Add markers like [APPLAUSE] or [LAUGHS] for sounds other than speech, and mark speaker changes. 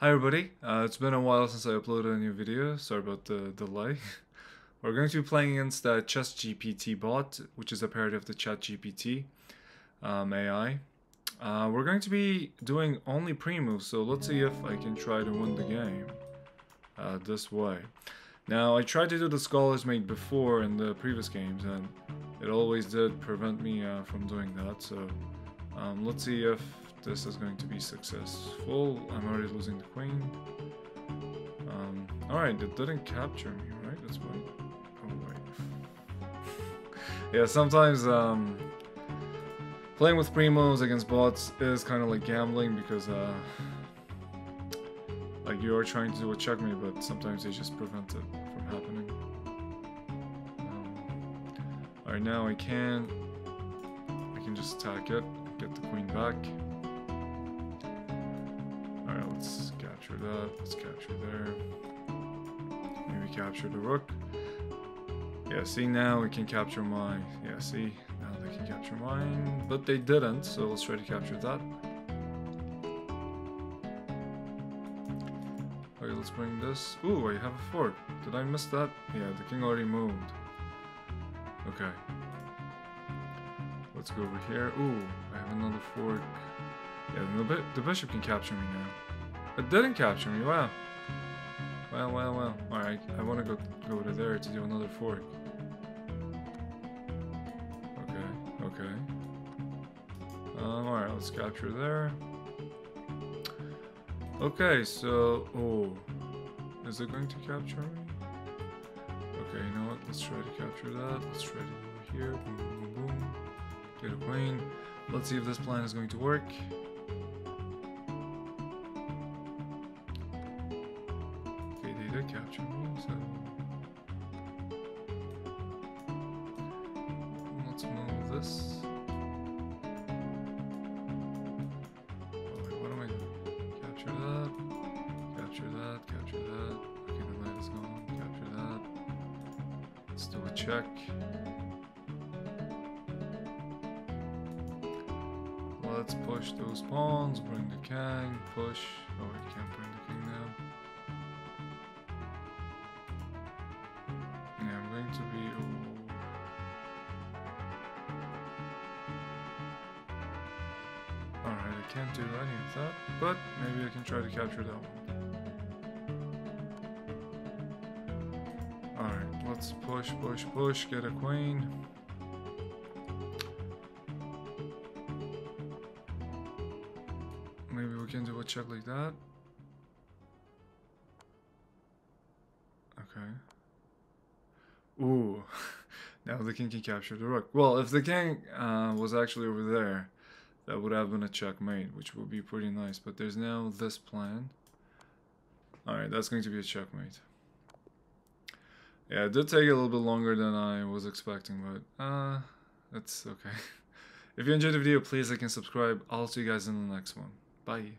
Speaker 1: Hi everybody, uh, it's been a while since I uploaded a new video, sorry about the delay. [LAUGHS] We're going to be playing against the ChessGPT bot, which is a parody of the ChatGPT um, AI. Uh, we're going to be doing only pre-moves, so let's see if I can try to win the game uh, this way. Now, I tried to do the Scholar's Mate before in the previous games, and it always did prevent me uh, from doing that, so um, let's see if this is going to be successful. I'm already losing the queen. Um, Alright, it didn't capture me, right? That's fine. Oh, wait. [LAUGHS] yeah, sometimes um, playing with pre-moves against bots is kind of like gambling because uh, like you are trying to do a checkmate, but sometimes they just prevent it from happening. Um, Alright, now I can I can just attack it, get the queen back. That. Let's capture there. Maybe capture the rook. Yeah, see now we can capture my... Yeah, see? Now they can capture mine. But they didn't, so let's try to capture that. Okay, let's bring this. Ooh, I have a fork. Did I miss that? Yeah, the king already moved. Okay. Let's go over here. Ooh, I have another fork. Yeah, the, the bishop can capture me now. It didn't capture me, wow. Well, well, well. Alright, I want to go go to there to do another fork. Okay, okay. Um, alright, let's capture there. Okay, so... Oh. Is it going to capture me? Okay, you know what? Let's try to capture that. Let's try to go here. Boom, boom, boom. Get a queen. Let's see if this plan is going to work. This. Wait, what am I? Capture that. Capture that, capture that. Okay, the light is gone. Capture that. Let's do a check. Let's push those pawns, bring the king, push. Oh, I can't bring Alright, I can't do any of that, but maybe I can try to capture that one. Alright, let's push, push, push, get a queen. Maybe we can do a check like that. Okay. Ooh. [LAUGHS] now the king can capture the rook. Well, if the king uh, was actually over there, that would have been a checkmate, which would be pretty nice. But there's now this plan. Alright, that's going to be a checkmate. Yeah, it did take a little bit longer than I was expecting, but uh, that's okay. [LAUGHS] if you enjoyed the video, please like and subscribe. I'll see you guys in the next one. Bye.